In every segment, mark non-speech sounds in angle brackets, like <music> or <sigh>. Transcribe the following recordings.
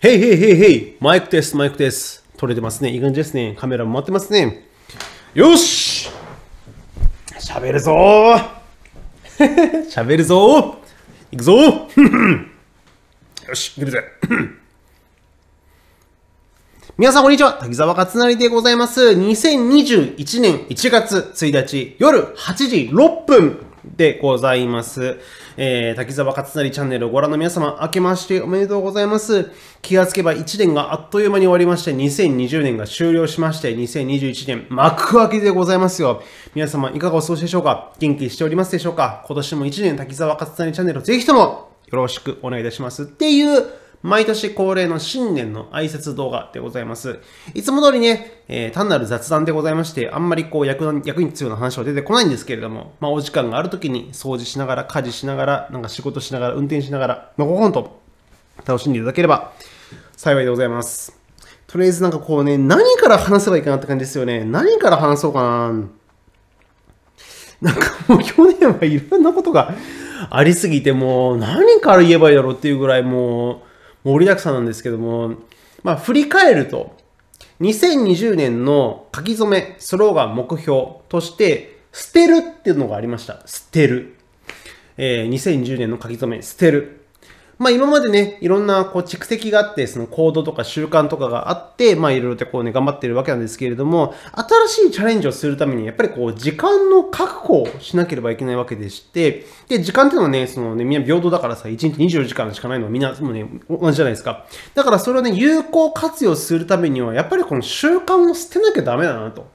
ヘイヘイヘイヘイマイクです、マイクです。撮れてますね。いい感じですね。カメラも回ってますね。よし喋るぞー <laughs> 喋るぞーいくぞ <laughs> よし、行くぜ。<clears throat> 皆さん、こんにちは。滝沢勝成でございます。2021年1月1日夜8時6分でございます。えー、滝沢勝成チャンネルをご覧の皆様、明けましておめでとうございます。気がつけば1年があっという間に終わりまして、2020年が終了しまして、2021年幕開けでございますよ。皆様、いかがお過ごしでしょうか？元気しておりますでしょうか？今年も1年滝沢勝成チャンネルをぜひともよろしくお願いいたします。っていう、毎年恒例の新年の挨拶動画でございます。いつも通りね、えー単なる雑談でございまして、あんまりこう役に役に立つような話は出てこないんですけれども、まあお時間がある時に掃除しながら、家事しながら、なんか仕事しながら、運転しながら、のほほんと楽しんでいただければ幸いでございます。とりあえずなんかこうね、何から話せばいいかなって感じですよね。何から話そうかな。なんかもう去年はいろんなことがありすぎて、もう何から言えばいいだろうっていうぐらいもう盛りだくさんなんですけども、まあ振り返ると、2020年の書き初め、スローガン、目標として、捨てるっていうのがありました。捨てる。えー2010年の書き初め、捨てる。まあ今までね、いろんなこう蓄積があって、その行動とか習慣とかがあって、まあいろいろとこうね、頑張ってるわけなんですけれども、新しいチャレンジをするために、やっぱりこう、時間の確保をしなければいけないわけでして、で、時間っていうのはね、そのね、みんな平等だからさ、1日24時間しかないのはみんな、もうね、同じじゃないですか。だからそれをね、有効活用するためには、やっぱりこの習慣を捨てなきゃダメだなと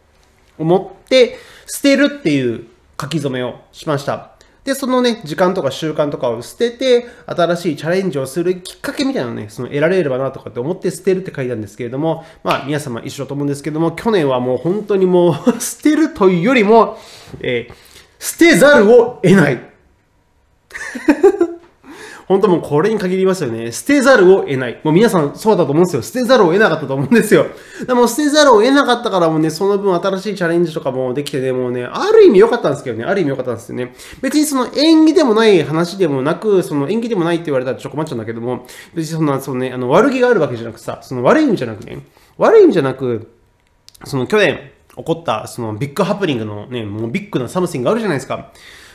思って、捨てるっていう書き初めをしました。で、そのね、時間とか習慣とかを捨てて、新しいチャレンジをするきっかけみたいなのね、その得られればなとかって思って捨てるって書いたんですけれども、まあ皆様一緒だと思うんですけども、去年はもう本当にもう <laughs> 捨てるというよりも、えー捨てざるを得ない。本当もうこれに限りますよね。捨てざるを得ない。もう皆さんそうだと思うんですよ。捨てざるを得なかったと思うんですよ。でも捨てざるを得なかったからもうね、その分新しいチャレンジとかもできてね、もうね、ある意味良かったんですけどね、ある意味良かったんですよね。別にその縁起でもない話でもなく、その縁起でもないって言われたらちょっと困っちゃうんだけども、別にそんな、そのね、あの悪気があるわけじゃなくさ、その悪い意味じゃなくね、悪い意味じゃなく、その去年起こったそのビッグハプニングのね、もうビッグな something があるじゃないですか。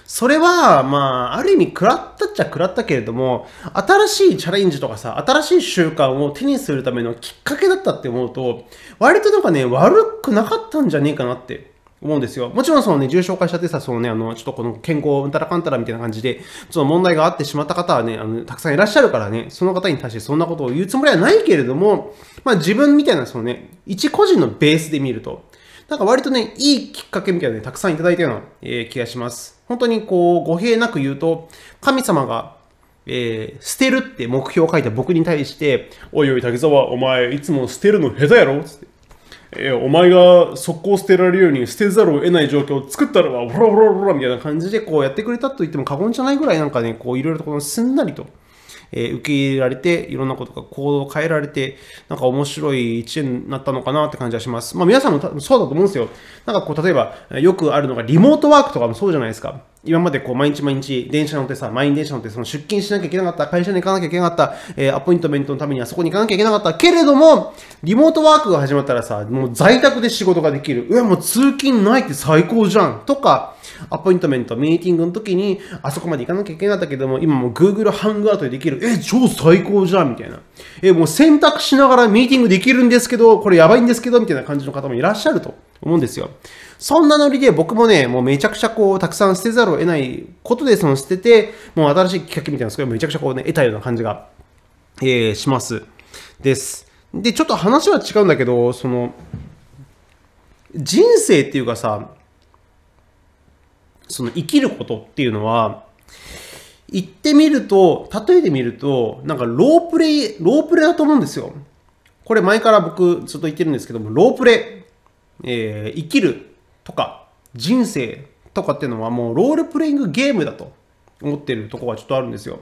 それは、まあ、ある意味食らったっちゃ食らったけれども、新しいチャレンジとかさ、新しい習慣を手にするためのきっかけだったって思うと、割となんかね、悪くなかったんじゃねえかなって思うんですよ。もちろんそのね、重症化しちゃってさ、そのね、あの、ちょっとこの健康うんたらかんたらみたいな感じで、その問題があってしまった方はね、あの、たくさんいらっしゃるからね、その方に対してそんなことを言うつもりはないけれども、まあ自分みたいなそのね、一個人のベースで見ると、なんか割とね、いいきっかけみたいなね、たくさんいただいたような、えー気がします。本当にこう、語弊なく言うと、神様が、えー捨てるって目標を書いた僕に対して、おいおい、滝沢、お前、いつも捨てるの下手やろ？つって。えーお前が速攻捨てられるように捨てざるを得ない状況を作ったらば、ボロボロボロみたいな感じでこうやってくれたと言っても過言じゃないぐらいなんかね、こういろいろとこのすんなりと、えー受け入れられて、いろんなことが行動を変えられて、なんか面白い一年になったのかなって感じがします。まあ皆さんもそうだと思うんですよ。なんかこう、例えば、よくあるのがリモートワークとかもそうじゃないですか。今までこう毎日毎日電車乗ってさ、満員電車乗ってその出勤しなきゃいけなかった、会社に行かなきゃいけなかった、えーアポイントメントのためにはそこに行かなきゃいけなかった。けれども、リモートワークが始まったらさ、もう在宅で仕事ができる。うわ、もう通勤ないって最高じゃん。とか、アポイントメント、ミーティングの時に、あそこまで行かなきゃいけなかったけども、今もう Google ハングアウトでできる。え、超最高じゃんみたいな。え、もう選択しながらミーティングできるんですけど、これやばいんですけど、みたいな感じの方もいらっしゃると思うんですよ。そんなノリで僕もね、もうめちゃくちゃこう、たくさん捨てざるを得ないことで、その捨てて、もう新しいきっかけみたいなのそれをめちゃくちゃこうね、得たような感じが、えーします。です。で、ちょっと話は違うんだけど、その、人生っていうかさ、その生きることっていうのは、言ってみると、例えてみると、なんかロープレイ、ロープレイだと思うんですよ。これ前から僕ずっと言ってるんですけども、ロープレイ、えー生きるとか、人生とかっていうのはもうロールプレイングゲームだと思ってるとこがちょっとあるんですよ。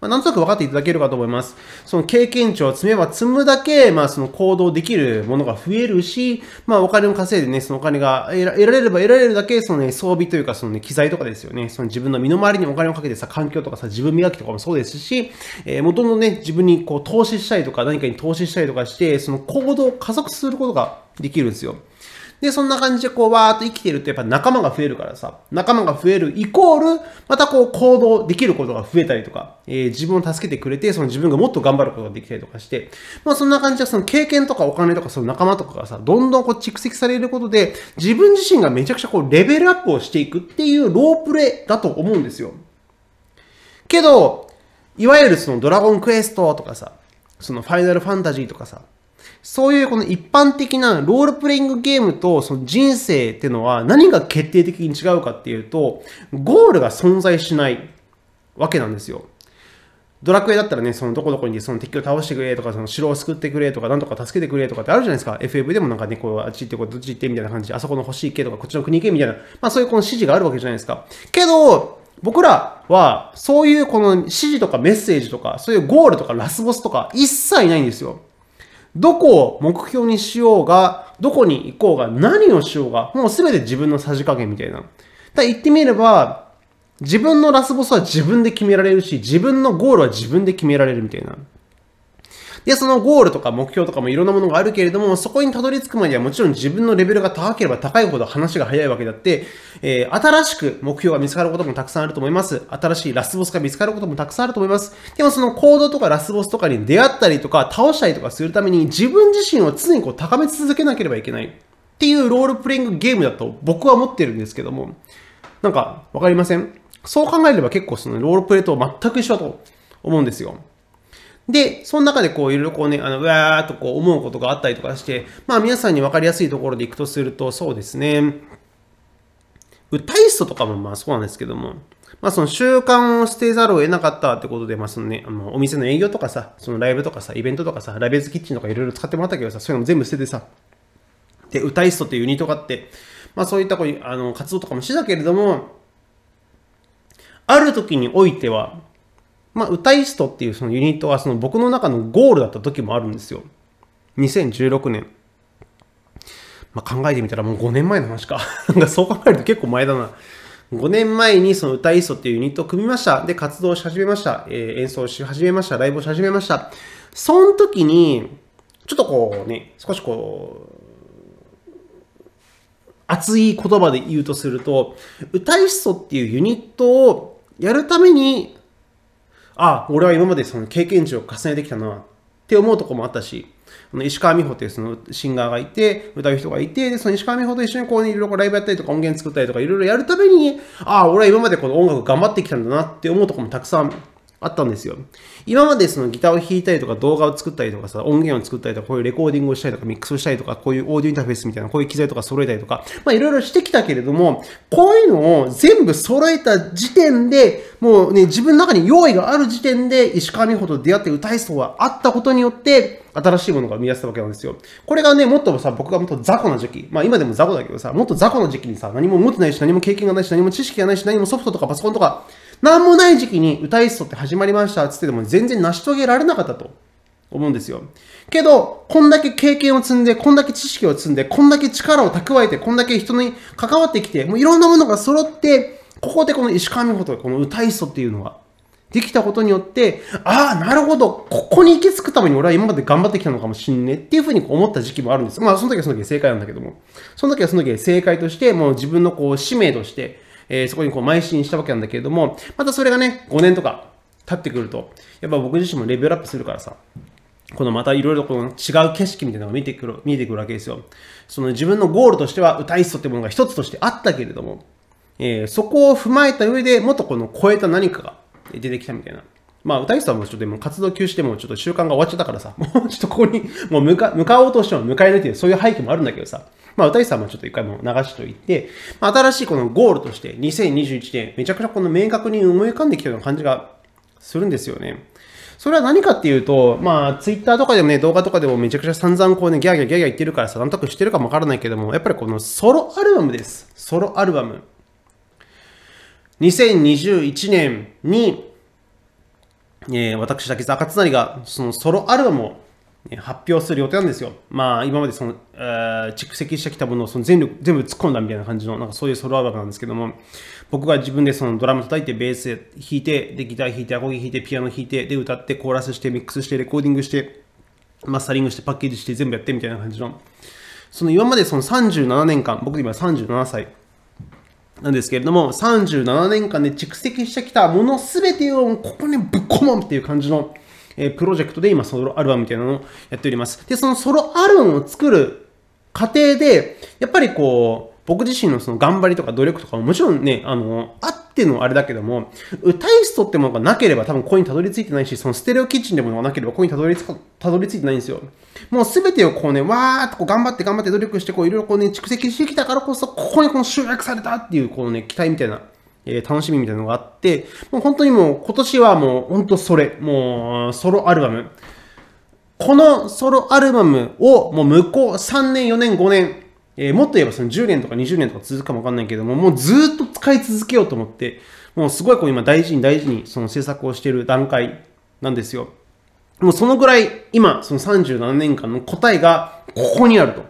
まあ、なんとなく分かっていただけるかと思います。その経験値を積めば積むだけ、まあその行動できるものが増えるし、まあお金を稼いでね、そのお金が得られれば得られるだけ、そのね、装備というかそのね、機材とかですよね、その自分の身の回りにお金をかけてさ、環境とかさ、自分磨きとかもそうですし、えー、元のね、自分にこう投資したりとか、何かに投資したりとかして、その行動を加速することができるんですよ。で、そんな感じでこう、わーっと生きてると、やっぱ仲間が増えるからさ、仲間が増えるイコール、またこう、行動できることが増えたりとか、えー、自分を助けてくれて、その自分がもっと頑張ることができたりとかして、まあそんな感じで、その経験とかお金とか、その仲間とかがさ、どんどんこう蓄積されることで、自分自身がめちゃくちゃこう、レベルアップをしていくっていうロープレイだと思うんですよ。けど、いわゆるそのドラゴンクエストとかさ、そのファイナルファンタジーとかさ、そういうこの一般的なロールプレイングゲームとその人生っていうのは何が決定的に違うかっていうと、ゴールが存在しないわけなんですよ。ドラクエだったらね、そのどこどこにその敵を倒してくれとか、その城を救ってくれとか、なんとか助けてくれとかってあるじゃないですか。FF でもなんかね、こう、あっち行って、こう、どっち行ってみたいな感じで、あそこの欲しい系とか、こっちの国行けみたいな、まあそういうこの指示があるわけじゃないですか。けど、僕らは、そういうこの指示とかメッセージとか、そういうゴールとかラスボスとか、一切ないんですよ。どこを目標にしようが、どこに行こうが、何をしようが、もうすべて自分のさじ加減みたいな。だ言ってみれば、自分のラスボスは自分で決められるし、自分のゴールは自分で決められるみたいな。で、そのゴールとか目標とかもいろんなものがあるけれども、そこにたどり着くまではもちろん自分のレベルが高ければ高いほど話が早いわけだって、えー、新しく目標が見つかることもたくさんあると思います。新しいラスボスが見つかることもたくさんあると思います。でもその行動とかラスボスとかに出会ったりとか、倒したりとかするために自分自身を常にこう高め続けなければいけないっていうロールプレイングゲームだと僕は思ってるんですけども、なんかわかりません？そう考えれば結構そのロールプレイと全く一緒だと思うんですよ。で、その中でこういろいろこうね、あの、うわーっとこう思うことがあったりとかして、まあ皆さんに分かりやすいところでいくとすると、そうですね。歌いストとかもまあそうなんですけども、まあその習慣を捨てざるを得なかったってことで、まあそのね、あのお店の営業とかさ、そのライブとかさ、イベントとかさ、ライブズキッチンとかいろいろ使ってもらったけどさ、そういうのも全部捨ててさ、で、歌いストっていうユニットがあって、まあそういったこうあの活動とかもしてたけれども、ある時においては、まあ、歌いストっていうそのユニットはその僕の中のゴールだった時もあるんですよ。2016年。まあ、考えてみたらもう5年前の話か。<laughs> なんかそう考えると結構前だな。5年前にその歌いストっていうユニットを組みました。で、活動し始めました。えー、演奏し始めました。ライブをし始めました。その時に、ちょっとこうね、少しこう、熱い言葉で言うとすると、歌いストっていうユニットをやるために、あ、俺は今までその経験値を重ねてきたなって思うとこもあったし、石川美穂っていうそのシンガーがいて、歌う人がいて、で、その石川美穂と一緒にこう、いろいろライブやったりとか音源作ったりとかいろいろやるために、ああ、俺は今までこの音楽頑張ってきたんだなって思うとこもたくさんあったんですよ。今までそのギターを弾いたりとか動画を作ったりとかさ、音源を作ったりとか、こういうレコーディングをしたりとか、ミックスをしたりとか、こういうオーディオインターフェースみたいな、こういう機材とか揃えたりとか、まあいろいろしてきたけれども、こういうのを全部揃えた時点で、もうね、自分の中に用意がある時点で、石川美穂と出会って歌いそうがあったことによって、新しいものが生み出せたわけなんですよ。これがね、もっとさ、僕がもっと雑魚な時期、まあ今でも雑魚だけどさ、もっと雑魚な時期にさ、何も持ってないし、何も経験がないし、何も知識がないし、何もソフトとかパソコンとか、何もない時期に歌いストって始まりましたっつってでも全然成し遂げられなかったと思うんですよ。けど、こんだけ経験を積んで、こんだけ知識を積んで、こんだけ力を蓄えて、こんだけ人に関わってきて、もういろんなものが揃って、ここでこの石川美穂とこの歌いストっていうのができたことによって、ああ、なるほど、ここに行き着くために俺は今まで頑張ってきたのかもしんねっていうふうに思った時期もあるんです。まあ、その時はその時正解なんだけども、その時はその時は正解として、もう自分のこう使命として、えー、そこにこう邁進したわけなんだけれども、またそれがね、5年とか経ってくると、やっぱ僕自身もレベルアップするからさ、このまたいろいろこの違う景色みたいなのが見えてくる、見えてくるわけですよ。その自分のゴールとしては歌いストってものが一つとしてあったけれども、えー、そこを踏まえた上でもっとこの超えた何かが出てきたみたいな。まあ、歌いストはもちょっとでも活動休止でもちょっと習慣が終わっちゃったからさ、<laughs> もうちょっとここに <laughs> もう向か向かおうとしても向かえないっていうそういう背景もあるんだけどさ、まあ、歌いさんもちょっと一回も流しといて、まあ、新しいこのゴールとして2021年、めちゃくちゃこの明確に思い浮かんできたような感じがするんですよね。それは何かっていうと、まあ、ツイッターとかでもね、動画とかでもめちゃくちゃ散々こうね、ギャーギャーギャーギャー言ってるからさ、なんとなく知ってるかもわからないけども、やっぱりこのソロアルバムです。ソロアルバム。2021年に、えー、私、竹津赤津成が、そのソロアルバムを、発表する予定なんですよ。まあ、今までその、えー、蓄積してきたものをその全力全部突っ込んだみたいな感じの、なんかそういうソロアルバムなんですけども、僕が自分でそのドラム叩いて、ベース弾いて、で、ギター弾いて、アコギ弾いて、ピアノ弾いて、で、歌って、コーラスして、ミックスして、レコーディングして、マスタリングして、パッケージして、全部やってみたいな感じの、その今までその37年間、僕今37歳なんですけれども、37年間で蓄積してきたものすべてをここにぶっ込もうっていう感じの、えー、プロジェクトで今ソロアルバムみたいなのをやっております。で、そのソロアルバムを作る過程で、やっぱりこう、僕自身のその頑張りとか努力とかももちろんね、あの、あっってのあれだけども、歌いストってものがなければ多分ここにたどり着いてないし、そのステレオキッチンでものがなければここにたどり着か、たどり着いてないんですよ。もうすべてをこうね、わーっとこう頑張って頑張って努力して、こういろいろこうね、蓄積してきたからこそ、ここにこの集約されたっていう、このね、期待みたいな、え、楽しみみたいなのがあって、もう本当にもう今年はもう本当それ、もうソロアルバム。このソロアルバムをもう向こう3年、4年、5年、えー、もっと言えばその10年とか20年とか続くかもわかんないけども、もうずっと使い続けようと思って、もうすごいこう今大事に大事にその制作をしている段階なんですよ。もうそのぐらい今、その37年間の答えがここにあると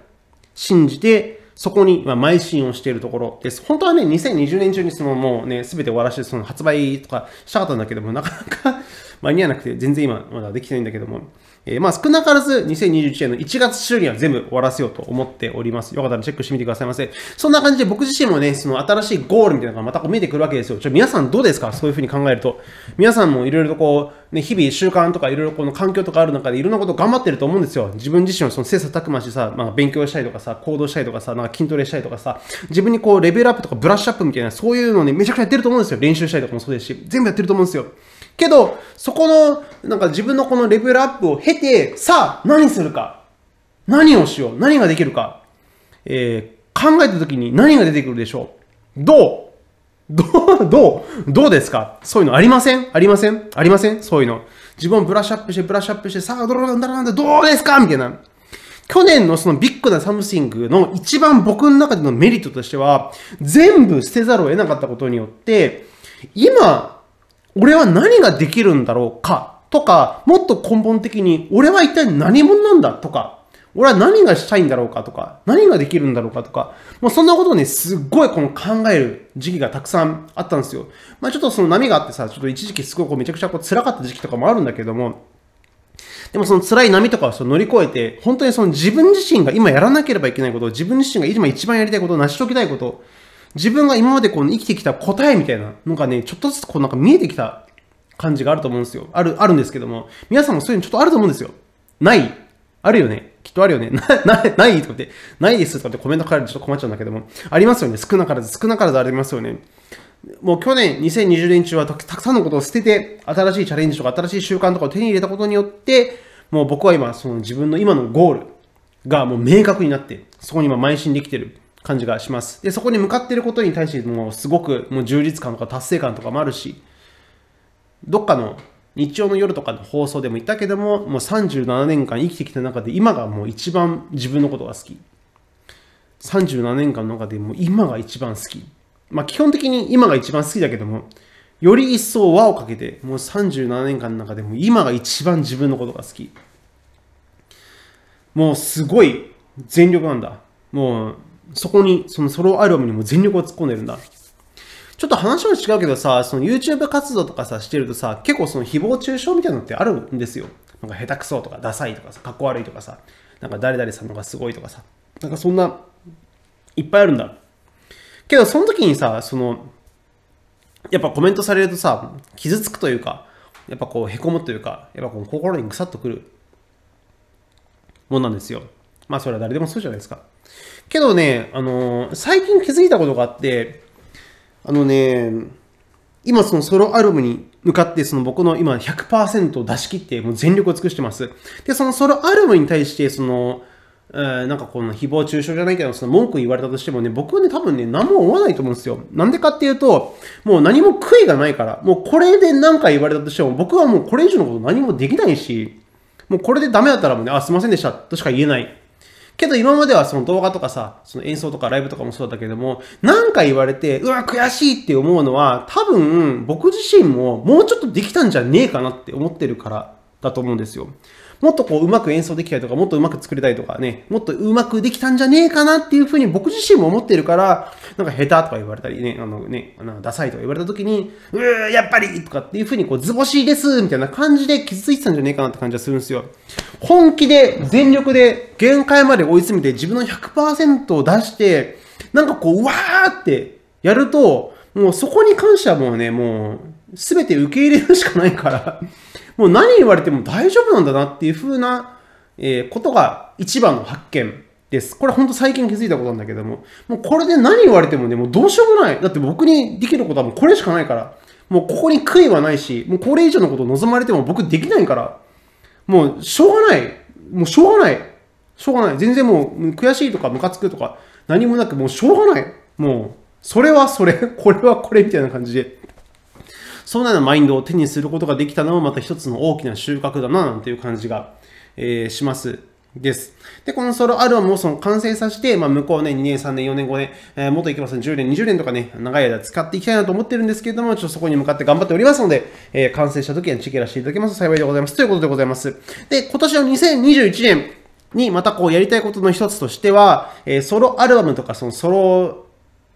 信じて、そこに邁進をしているところです。本当はね、2020年中にそのもうね、すべて終わらせてその発売とかしたかったんだけども、なかなか間に合わなくて、全然今まだできてないんだけども、えー、まあ少なからず2021年の1月中には全部終わらせようと思っております。よかったらチェックしてみてくださいませ。そんな感じで僕自身もね、その新しいゴールみたいなのがまたこう見えてくるわけですよ。ちょ皆さんどうですか？そういうふうに考えると。皆さんもいろいろとこう、ね、日々習慣とかいろいろこの環境とかある中でいろんなこと頑張ってると思うんですよ。自分自身はその切磋琢磨してさ、まあ、勉強したりとかさ、行動したりとかさ、なんか筋トレしたりとかさ、自分にこうレベルアップとかブラッシュアップみたいな、そういうのね、めちゃくちゃやってると思うんですよ。練習したりとかもそうですし、全部やってると思うんですよ。けど、そこの、なんか自分のこのレベルアップを経て、さあ、何するか。何をしよう。何ができるか。えー、考えた時に何が出てくるでしょう。どう？どう、<laughs> どう、どうですか？そういうのありません？ありません？ありません？そういうの。自分をブラッシュアップして、ブラッシュアップして、さあ、どうどうどうどうですかみたいな。去年のそのビッグな something の一番僕の中でのメリットとしては、全部捨てざるを得なかったことによって、今、俺は何ができるんだろうかとか、もっと根本的に、俺は一体何者なんだとか、俺は何がしたいんだろうかとか、何ができるんだろうかとか、もうそんなことをね、すっごいこの考える時期がたくさんあったんですよ。まあちょっとその波があってさ、ちょっと一時期すごいこうめちゃくちゃこう辛かった時期とかもあるんだけども、でもその辛い波とかを乗り越えて、本当にその自分自身が今やらなければいけないこと、自分自身が今一番やりたいこと、成し遂げたいこと、自分が今までこう生きてきた答えみたいなのがね、ちょっとずつこうなんか見えてきた感じがあると思うんですよ。ある、あるんですけども、皆さんもそういうのちょっとあると思うんですよ。ないあるよねきっとあるよね。<laughs> な、な、ないとかって、ないですとかってコメント書かれるとちょっと困っちゃうんだけども、ありますよね。少なからず、少なからずありますよね。もう去年、2020年中はたくさんのことを捨てて、新しいチャレンジとか新しい習慣とかを手に入れたことによって、もう僕は今、その自分の今のゴールがもう明確になって、そこに今邁進できてる感じがします。で、そこに向かっていることに対してもうすごくもう充実感とか達成感とかもあるし、どっかの日曜の夜とかの放送でも言ったけども、もう37年間生きてきた中で今がもう一番自分のことが好き。37年間の中でも今が一番好き。まあ基本的に今が一番好きだけども、より一層輪をかけて、もう37年間の中でも今が一番自分のことが好き。もうすごい全力なんだ。もうそこに、そのソロアルバムにも全力を突っ込んでるんだ。ちょっと話は違うけどさ、その YouTube 活動とかさ、してるとさ、結構その誹謗中傷みたいなのってあるんですよ。なんか下手くそとか、ダサいとかさ、かっこ悪いとかさ、なんか誰々さんのがすごいとかさ、なんかそんな、いっぱいあるんだ。けど、その時にさ、その、やっぱコメントされるとさ、傷つくというか、やっぱこう、へこむというか、やっぱこう心にぐさっとくるもんなんですよ。まあ、それは誰でもそうじゃないですか。けどね、あのー、最近気づいたことがあって、あのね、今そのソロアルバムに向かってその僕の今100%出し切ってもう全力を尽くしてます。で、そのソロアルバムに対してその、えー、なんかこの誹謗中傷じゃないけど、その文句言われたとしてもね、僕はね、多分ね、何も思わないと思うんですよ。なんでかっていうと、もう何も悔いがないから、もうこれで何か言われたとしても、僕はもうこれ以上のこと何もできないし、もうこれでダメだったらもうね、あ、すいませんでした、としか言えない。けど今まではその動画とかさ、その演奏とかライブとかもそうだけども、何か言われて、うわ、悔しいって思うのは、多分僕自身ももうちょっとできたんじゃねえかなって思ってるからだと思うんですよ。もっとこう、うまく演奏できたりとか、もっとうまく作りたいとかね、もっとうまくできたんじゃねえかなっていうふうに僕自身も思ってるから、なんか下手とか言われたりね、あのね、あのダサいとか言われた時に、うー、やっぱりとかっていうふうにこう、図星ですみたいな感じで傷ついてたんじゃねえかなって感じがするんですよ。本気で、全力で、限界まで追い詰めて自分の100%を出して、なんかこう、うわーってやると、もうそこに関してはもうね、もう、すべて受け入れるしかないからもう何言われても大丈夫なんだなっていう風な、えー、ことが一番の発見です。これ本当最近気づいたことなんだけども、もうこれで何言われてもね、もうどうしようもない。だって僕にできることはもうこれしかないから、もうここに悔いはないし、もうこれ以上のことを望まれても僕できないから、もうしょうがない。もうしょうがない。しょうがない。全然もう悔しいとかムカつくとか何もなく、もうしょうがない。もう、それはそれ、これはこれみたいな感じで。そのようなマインドを手にすることができたのもまた一つの大きな収穫だな、なんていう感じが、えー、します。です。で、このソロアルバムをその完成させて、まあ、向こうね、2年、3年、4年、5年、えー、もっといけば10年、20年とかね、長い間使っていきたいなと思ってるんですけれども、ちょっとそこに向かって頑張っておりますので、えー、完成した時はチェケラしていただけますと幸いでございます。ということでございます。で、今年の2021年にまたこうやりたいことの一つとしては、えー、ソロアルバムとか、そのソロ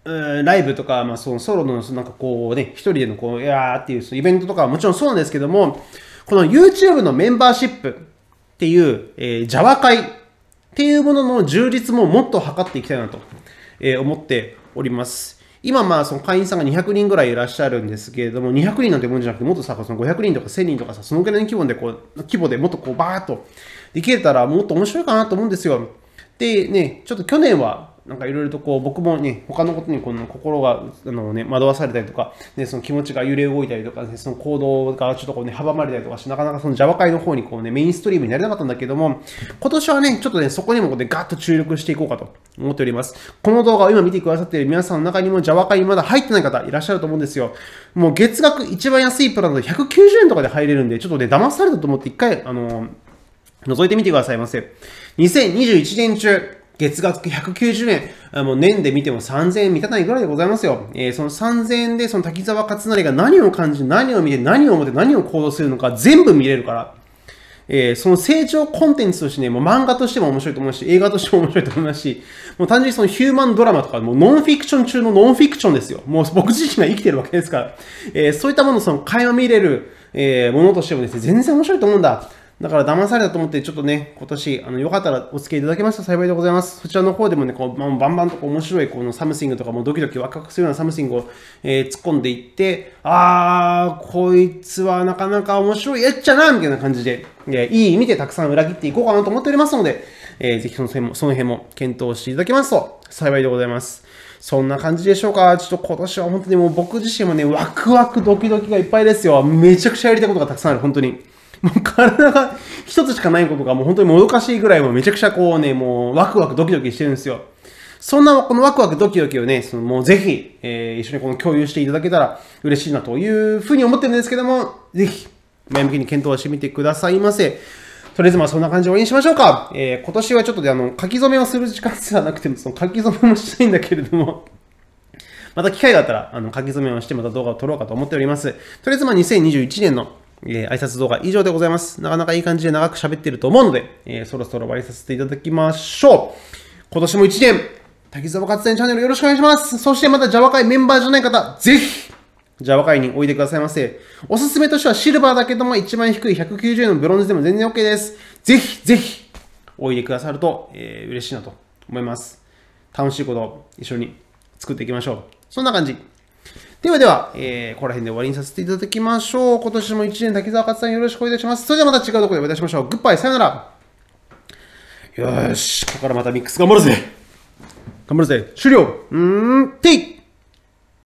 ライブとか、まあ、そのソロのなんかこうね、一人でのこう、いやーっていうイベントとかはもちろんそうなんですけども、この YouTube のメンバーシップっていう、えー、ジャワ会っていうものの充実ももっと図っていきたいなと、えー、思っております。今、まあ、その会員さんが200人ぐらいいらっしゃるんですけれども、200人なんてもんじゃなくて、もっとさ、その500人とか1000人とかさ、そのぐらいの規模で、こう、規模でもっとこう、バーっとできれたら、もっと面白いかなと思うんですよ。で、ね、ちょっと去年は、なんかいろいろとこう僕もね他のことにこの心があの、ね、惑わされたりとか、ね、その気持ちが揺れ動いたりとか、ね、その行動がちょっとこう、ね、阻まれたりとかしてなかなかその Java 界の方にこう、ね、メインストリームになれなかったんだけども今年はねちょっとねそこにもこうねガッと注力していこうかと思っております。この動画を今見てくださっている皆さんの中にも Java 界にまだ入ってない方いらっしゃると思うんですよ。もう月額一番安いプランで190円とかで入れるんでちょっとね騙されたと思って一回あの覗いてみてくださいませ。2021年中月額190円、もう年で見ても3000円満たないぐらいでございますよ。えー、その3000円でその滝沢勝成が何を感じ、何を見て、何を思って、何を行動するのか全部見れるから。えー、その成長コンテンツとしてね、もう漫画としても面白いと思うし、映画としても面白いと思いますし、もう単純にそのヒューマンドラマとか、もうノンフィクション中のノンフィクションですよ。もう僕自身が生きてるわけですから、えー、そういったものをその垣間見れる、えー、ものとしてもですね、全然面白いと思うんだ。だから騙されたと思って、ちょっとね、今年、あの、よかったらお付き合いいただけましたら幸いでございます。そちらの方でもね、こう、バンバンと面白い、この something とかもドキドキワクワクするような something を、えー、突っ込んでいって、あー、こいつはなかなか面白いやっちゃな、みたいな感じで、えー、いい意味でたくさん裏切っていこうかなと思っておりますので、えー、ぜひその辺も、その辺も検討していただけますと、幸いでございます。そんな感じでしょうか？ちょっと今年は本当にもう僕自身もね、ワクワクドキドキがいっぱいですよ。めちゃくちゃやりたいことがたくさんある、本当に。もう体が一つしかないことがもう本当にもどかしいぐらいもめちゃくちゃこうね、もうワクワクドキドキしてるんですよ。そんなこのワクワクドキドキをね、そのもうぜひ、えー、一緒にこの共有していただけたら嬉しいなというふうに思ってるんですけども、ぜひ前向きに検討してみてくださいませ。とりあえずまあそんな感じで終わりにしましょうか。えー、今年はちょっとであの書き初めをする時間ではなくても、その書き初めもしたいんだけれどもまた機会があったら、あの、書き初めをしてまた動画を撮ろうかと思っております。とりあえずまあ2021年のえー、挨拶動画以上でございます。なかなかいい感じで長く喋ってると思うので、えー、そろそろ終わりさせていただきましょう。今年も1年、滝沢活伝チャンネルよろしくお願いします。そしてまた Java 会メンバーじゃない方、ぜひ Java 会においでくださいませ。おすすめとしてはシルバーだけども一番低い190円のブロンズでも全然 OK です。ぜひぜひおいでくださると、えー、嬉しいなと思います。楽しいことを一緒に作っていきましょう。そんな感じ。ではでは、えー、ここら辺で終わりにさせていただきましょう。今年も1年滝沢勝さんよろしくお願いいたします。それではまた違うところでお会いいたしましょう。グッバイ、さよなら。よし、ここからまたミックス頑張るぜ。頑張るぜ。終了。うーん、てい